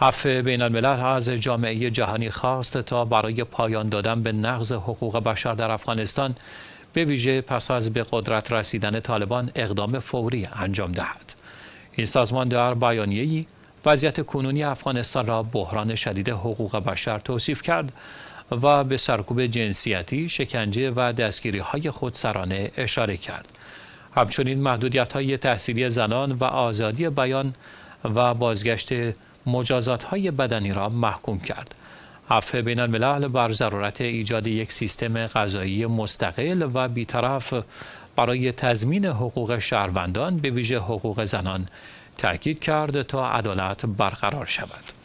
عفو بین الملل از جامعه جهانی خواست تا برای پایان دادن به نقض حقوق بشر در افغانستان به ویژه پس از به قدرت رسیدن طالبان اقدام فوری انجام دهد. این سازمان در بیانیه‌ای وضعیت کنونی افغانستان را بحران شدید حقوق بشر توصیف کرد و به سرکوب جنسیتی، شکنجه و دستگیری های خودسرانه اشاره کرد. همچنین محدودیت های تحصیلی زنان و آزادی بیان و بازگشت مجازات های بدنی را محکوم کرد. عفو بین الملل بر ضرورت ایجاد یک سیستم قضایی مستقل و بیطرف برای تضمین حقوق شهروندان به ویژه حقوق زنان تاکید کرد تا عدالت برقرار شود.